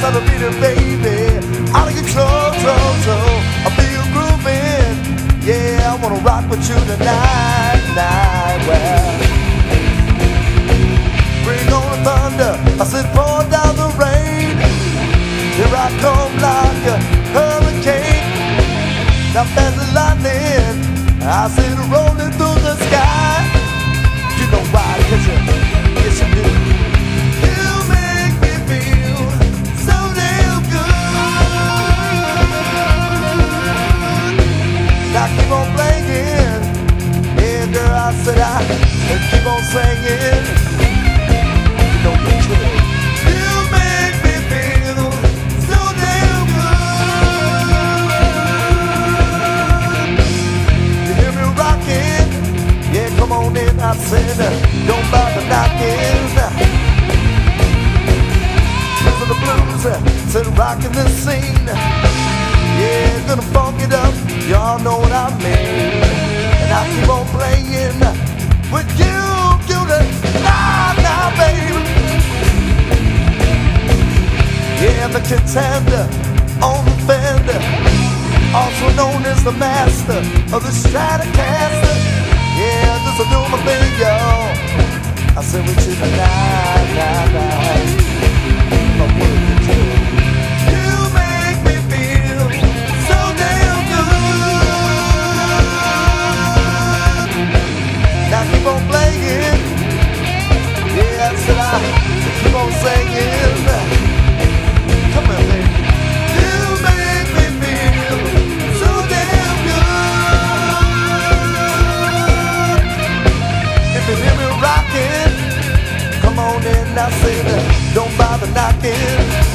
Out of beating, baby. Out of control, control, control. I feel grooving. Yeah, I wanna rock with you tonight, night. Well, bring on the thunder. I said, pour down the rain. Here I come like a hurricane. Now fast as lightning. I see in. Said, don't bother knocking. Listen to the blues, said rocking the scene. Yeah, gonna funk it up. Y'all know what I mean. And I keep on playing with you, the nah, nah, baby. Yeah, the contender on the fender, also known as the master of the Stratocaster. Will do my thing, y'all. I said with you tonight, night, night. My bother knocking.